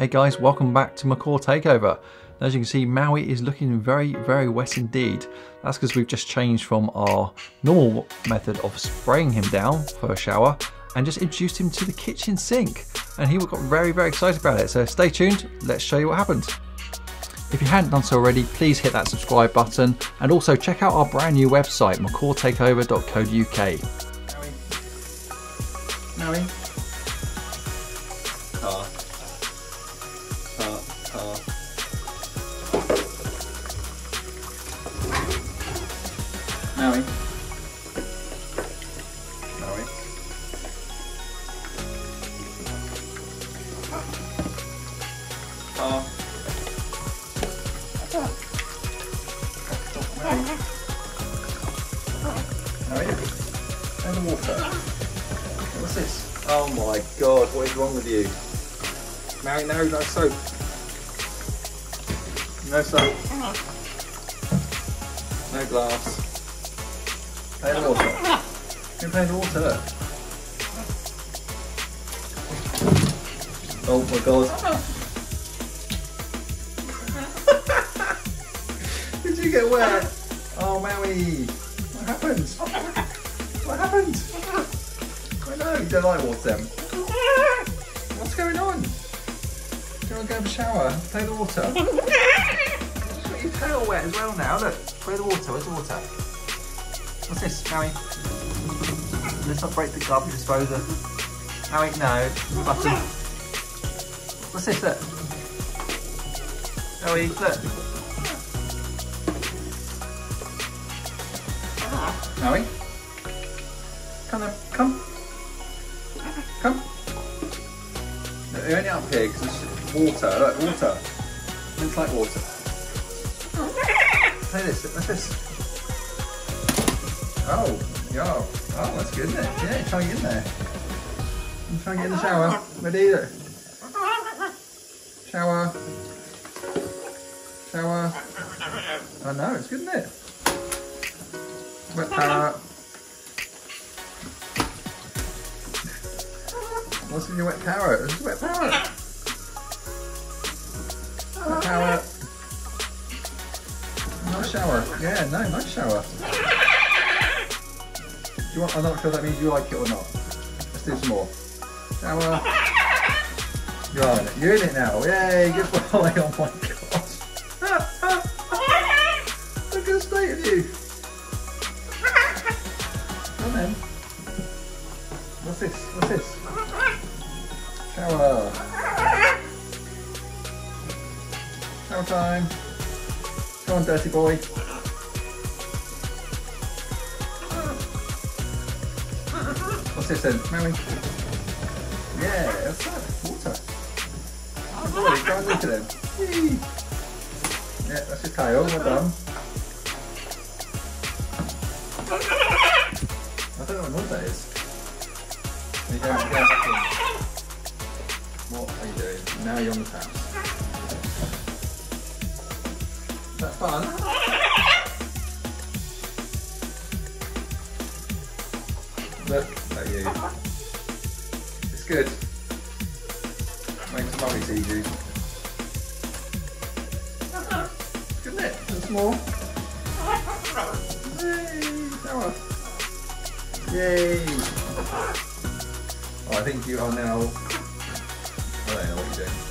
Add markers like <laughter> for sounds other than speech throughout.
Hey guys, welcome back to Macaw Takeover. As you can see, Maui is looking very, very wet indeed. That's because we've just changed from our normal method of spraying him down for a shower and just introduced him to the kitchen sink. And he got very, very excited about it. So stay tuned, let's show you what happened. If you hadn't done so already, please hit that subscribe button and also check out our brand new website, macawtakeover.co.uk. Maui. Maui. Tar. Tar. Maui. Maui. Maui. Maui. And the water. What's this? Oh my god, what is wrong with you? Mary, no, no soap. No soap. Uh-huh. No glass. Play the water. You can play the water, look. Oh my god. Uh-huh. Did you get wet? Oh, Maui. What happened? What happened? I know, you don't like water. What's going on? Do you want to go have a shower? Play the water. Just got your wet as well now. Look, play the water. Where's the water? What's this, Maui? Let's not break the garbage disposal. Maui, no. Button. What's this, look? Maui, look. Ah. Maui? Come on, come. Come. You're only up here because it's water. Look, water. Looks like water. Play this. What's this? Oh, yo. Oh, that's good, isn't it? Yeah, try and get in there. You try and get in the shower. Ready? Look. Shower. Shower. I know, it's good, isn't it? Wet power. What's in your wet? It's a wet parrot. Wet parrot. Nice shower. Yeah, no, nice shower. Do you want, I'm not sure that means you like it or not. Let's do some more. Shower. You're in it. You're in it now. Yay, good boy. <laughs> Oh my gosh. <laughs> Look at the state of you. Come on then. What's this? What's this? Shower. Shower time. Come on, dirty boy. What's this then? Maui? Yeah, that's that. Water. Oh, boy, go and look at. Whee. Yeah, that's your tail. Well done. I don't know what noise that is. What are you doing? Now you're on the house. Is that fun? Look at you. It's good. Makes mummies easy. Good, isn't it? There's more. Yay! Yay! Oh, I think you are now. I don't know what you're doing.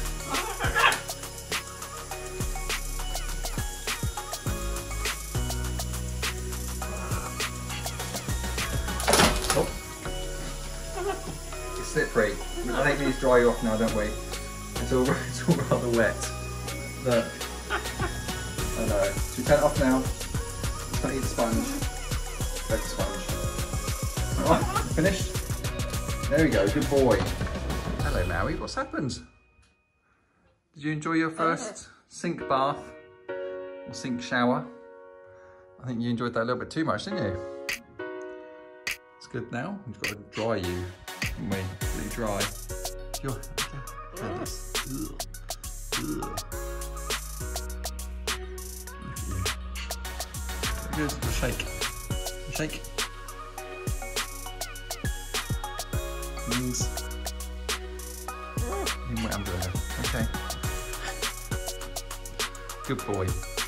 It's slippery. I think we need to dry you off now, don't we? It's all, <laughs> it's all rather wet. Look. I know. Should we turn it off now? Just gonna eat the sponge. Break the sponge. Alright, finished? There we go, good boy. Hello Maui, what's happened? Did you enjoy your first sink bath? Or sink shower? I think you enjoyed that a little bit too much, didn't you? It's good now. We've got to dry you, when they dry. Your, yeah. Ugh. Good. Shake. Shake. Wings. In my underwear. Okay. Good boy.